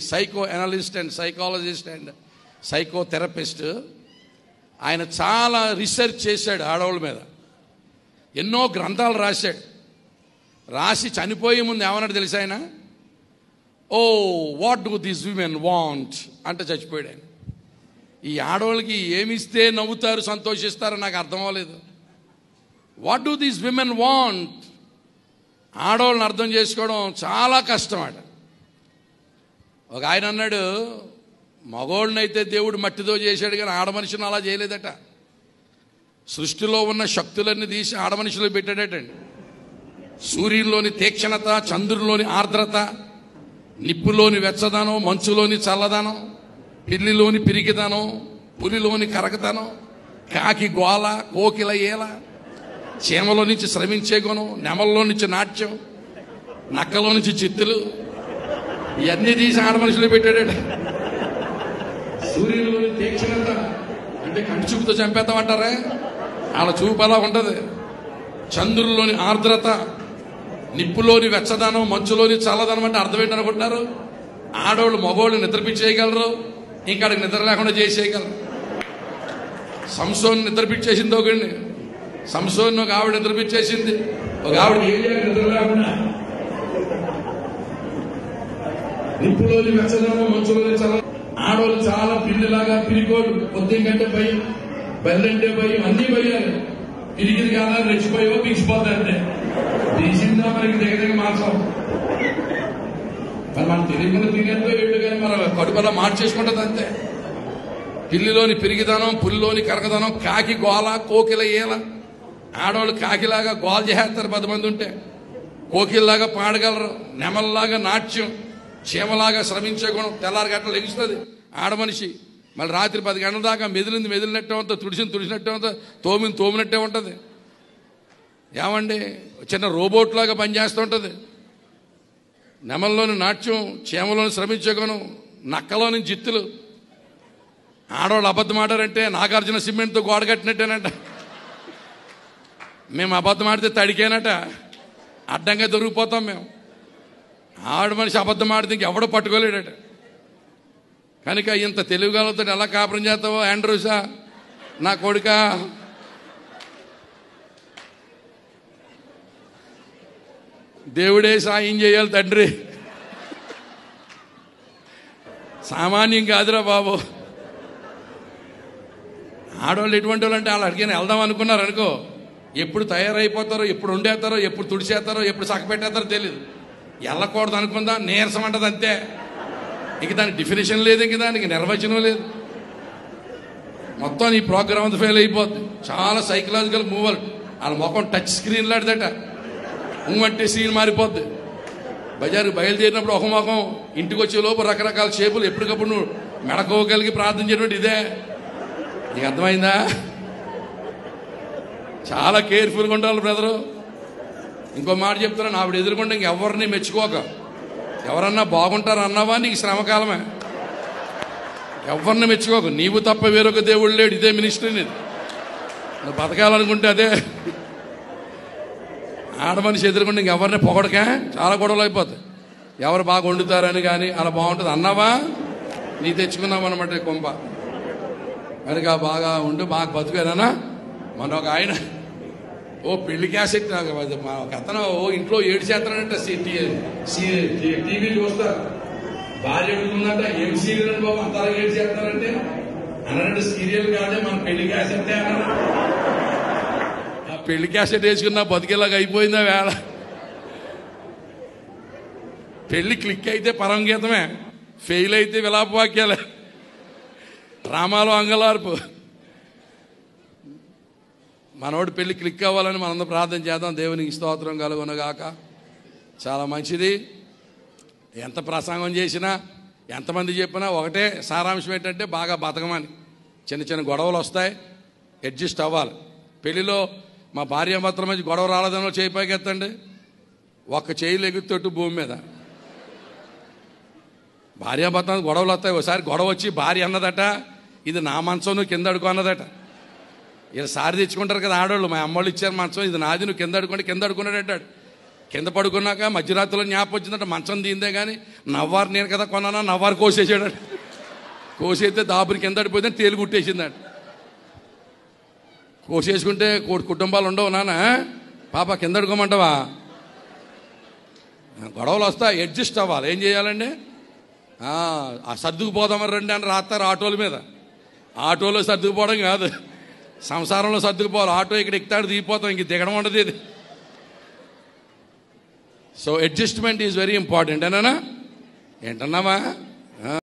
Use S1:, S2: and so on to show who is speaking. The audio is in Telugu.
S1: Psychoanalyst and psychologist and psychotherapist ఆయన చాలా రీసెర్చ్ చేశాడు ఆడవాళ్ళ మీద. ఎన్నో గ్రంథాలు రాశాడు. రాసి చనిపోయే ముందు ఏమన్నాడు తెలుసా ఆయన? ఓ what do this women want అంటే చచ్చిపోయాడు ఆయన. ఈ ఆడవాళ్ళకి ఏమిస్తే నవ్వుతారు సంతోషిస్తారో నాకు అర్థం అవ్వలేదు. What do these women want ఆడవాళ్ళని అర్థం చేసుకోవడం చాలా కష్టం అట ఒక ఆయన అన్నాడు మగోళ్ళనైతే దేవుడు మట్టితో చేశాడు కానీ ఆడ అలా చేయలేదట. సృష్టిలో ఉన్న శక్తులన్నీ తీసి ఆడ పెట్టాడటండి సూర్యుల్లోని తీక్షణత చంద్రుల్లోని ఆర్ద్రత నిప్పులోని వెచ్చదనం మంచులోని చల్లదనం పిల్లిలోని పిరికిదనం పులిలోని కరకతనం కాకి గోల కోకిల ఏల చీమలో నుంచి శ్రమించే గుణం నెమల్లో నుంచి నాట్యం నక్కలో నుంచి చిత్తులు ఇవన్నీ తీసి ఆడ మనుషులు పెట్టాడు సూర్యులోని తీక్షణత అంటే కంటి చూపుతో చంపేద్దామంటారే వాళ్ళ చూపు అలా ఉంటది చంద్రుల్లోని ఆర్ద్రత నిప్పులోని వెచ్చదనం మంచులోని చల్లదనం అంటే అర్థం ఏంటనుకుంటున్నారు ఆడవాళ్ళు మగవాళ్ళు నిద్రపించేయగలరు ఇంకా నిద్ర లేకుండా చేసేయగలరు. సంసోన్ నిద్రపించేసింది ఒకడిని సంసోన్ ఒక ఆవిడ నిద్రపించేసింది ఒక ఆవిడ నిద్ర లేకుండా నిప్పులోని వెచ్చదనం మంచులోని చల్ల ఆడవాళ్ళు చాలా పిల్లిలాగా పిరికోడు పొద్దున్న గంటే భయం బెల్లంటే భయం అన్ని భయాలు పిరిగింది కాదా? రెచ్చిపోయావో బిగిసిపోతారంటే తీసిందా మనకి దగ్గర దగ్గర మాంసం. మరి మనం తెలియకుండా తినేదో ఏడు కానీ మన కడుపులో మార్చేసుకుంటుంది అంతే. పిల్లిలోని పెరిగిదనం పుల్లిలోని కరకదనం కాకి గోల కోకిల ఏల. ఆడవాళ్ళు కాకిలాగా గోల చేస్తారు పది మంది ఉంటే. కోకిల్లాగా పాడగలరు. నెమల్లాగా నాట్యం. చీమలాగా శ్రమించే గుణం తెల్లారి గంటలు లెగుస్తుంది. ఆడమనిషి మళ్ళీ రాత్రి పది గంటల దాకా మెదిలింది మెదిలినట్టే ఉంటుంది తుడిసింది తుడిసినట్టే ఉంటుంది తోమింది తోమినట్టే ఉంటుంది. ఏమండి? చిన్న రోబోట్ లాగా పనిచేస్తూ ఉంటుంది. నెమల్లోని నాట్యం చీమలోని శ్రమించే గుణం నక్కలోని జిత్తులు. ఆడవాళ్ళు అబద్ధం ఆడారంటే నాగార్జున సిమెంట్తో గోడ కట్టినట్టేనంట. మేము అబద్ధం ఆడితే తడికేనట. అడ్డంగా దొరికిపోతాం మేము. ఆడ మనిషి అబద్ధం ఆడితే ఇంకెవడో పట్టుకోలేడట. కనుక ఇంత తెలివిగలతో ఎలా కాపురం చేస్తావో ఆండ్రూసా? నా కొడుక? దేవుడే సాయం చేయాలి తండ్రి. సామాన్యం కాదురా బాబు. ఆడవాళ్ళు ఎటువంటి వాళ్ళు అంటే వాళ్ళు అడిగిన వెళ్దాం అనుకున్నారు అనుకో ఎప్పుడు తయారైపోతారో ఎప్పుడు ఉండేస్తారో ఎప్పుడు తుడిచేస్తారో ఎప్పుడు సగపెట్టేస్తారో తెలియదు వెళ్ళకూడదు అనుకుందా? నీరసం అంటది అంతే. ఇక దానికి డిఫినేషన్ లేదు ఇంక దానికి నిర్వచనం లేదు. మొత్తం ఈ ప్రోగ్రామ్ అంతా ఫెయిల్ అయిపోద్ది. చాలా సైకలాజికల్ మూవర్ వాళ్ళ ముఖం టచ్ స్క్రీన్ లాంటిదట. అంటే సీన్ మారిపోద్ది. బజారు బయలుదేరినప్పుడు ఒక ముఖం ఇంటికి వచ్చే లోపు రకరకాల షేపులు ఎప్పటికప్పుడు నువ్వు మెడకోగలిగి ప్రార్థన చేయడం ఇదే. నీకు అర్థమైందా? చాలా కేర్ఫుల్గా ఉండాలి బ్రదరు ఇంకో మాట చెప్తున్నాను ఆవిడ ఇంక ఇంకెవరిని మెచ్చుకోక. ఎవరన్నా బాగుంటారు అన్నావా నీకు శ్రమకాలమే? ఎవరిని మెచ్చుకోకు. నీవు తప్ప వేరొక దేవుడు లేడు ఇదే మినిస్ట్రీ నీది. నువ్వు బతకాలనుకుంటే అదే. ఆడ మనిషి ఇంకెవరిని పొగడకే? చాలా గొడవలు అయిపోతాయి. ఎవరు బాగా వండుతారని కానీ అలా బాగుంటుంది. అన్నావా? నీ తెచ్చుకున్నావు అనమాట కొంప. కనుక బాగా ఉండి బాగా బతుకేనా మన ఒక ఆయన ఓ పెళ్ళి క్యాసెట్ నాకు మా అతను ఓ ఇంట్లో ఏడు చేస్తాడంట టీవీ చూస్తా. భార్య అడుగుతుందంట ఏం సీరియల్ అని బాబు అంతలా ఏడు చేస్తారంటే అన్నారంటే సీరియల్ కాదే మన పెళ్ళి క్యాసెట్ ఆ పెళ్ళి క్యాసెట్ వేసుకున్నా బతికేలాగా అయిపోయిందా వేళ? పెళ్ళి క్లిక్ అయితే పరమగీతమే ఫెయిల్ అయితే విలాపవాక్యాలే. డ్రామాలో అంగలార్పు. మనోడు పెళ్ళి క్లిక్ అవ్వాలని మనందరం ప్రార్థన చేద్దాం. దేవునికి స్తోత్రం కలుగునగాక. చాలా మంచిది. ఎంత ప్రసంగం చేసినా ఎంతమంది చెప్పినా ఒకటే సారాంశం ఏంటంటే బాగా బతకమని. చిన్న చిన్న గొడవలు వస్తాయి. అడ్జస్ట్ అవ్వాలి. పెళ్ళిలో మా భార్య మాత్రం మంచి గొడవ రాలేదనో చేయి పైకెత్తండి. ఒక్క చేయి లెగుతొట్టు భూమి మీద. భార్యాభర్త గొడవలు వస్తాయి. ఒకసారి గొడవ వచ్చి భార్య అన్నదట ఇది నా మంచం నువ్వు కింద అడుకో అన్నదట. ఈయన సారి తెచ్చుకుంటారు కదా ఆడవాళ్ళు మా అమ్మోళ్ళు ఇచ్చారు మంచం. ఇది నాది నువ్వు కింద అడుకోండి కింద అడుకున్నాడు అంటాడు. కింద పడుకున్నాక మధ్యరాత్రిలో జ్ఞాపకం వచ్చిందంటే మంచం దీందే కానీ నవ్వారు నేను కదా కొన్నానా నవ్వారు కోసేసాడు కోసేస్తే దాపురి కింద అడిపోతే తేలు కుట్టేసిందంట కోసేసుకుంటే కోటి కుటుంబాలు ఉండవు నాన్న. పాప కింద అడుకోమంటావా గొడవలు వస్తాయి అడ్జస్ట్ అవ్వాలి. ఏం చేయాలండి? సర్దుకుపోదామని రండి అని రాస్తారు ఆటోల మీద. ఆటోలో సర్దుకుపోవడం కాదు. సంసారంలో సర్దుకుపోవాలి. ఆటో ఇక్కడ ఎక్కుతాడు దిగిపోతాం. ఇంక దిగడం ఉండదు ఇది. So adjustment is very important అన్నానా? ఏంటన్నావా?